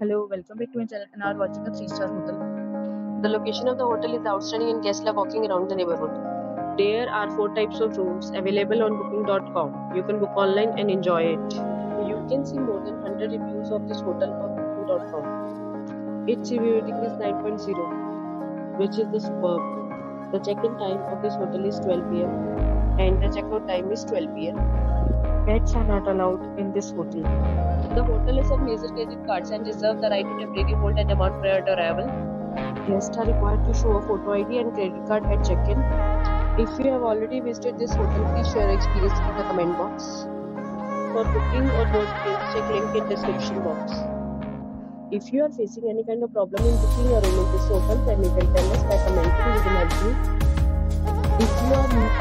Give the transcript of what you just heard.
Hello, welcome back to my channel and are watching a 3-star hotel. The location of the hotel is outstanding and guests love walking around the neighborhood. There are four types of rooms available on booking.com. You can book online and enjoy it. You can see more than 100 reviews of this hotel on booking.com. Its review rating is 9.0, which is the superb. The check-in time of this hotel is 12 pm and the check-out time is 12 pm. Pets are not allowed in this hotel. The hotel is accepts major credit cards and reserves the right to temporarily hold an amount prior to arrival. Guests are required to show a photo ID and credit card at check-in. If you have already visited this hotel, please share your experience in the comment box. For booking or more details, check link in description box. If you are facing any kind of problem in booking or room in this hotel, then you can tell us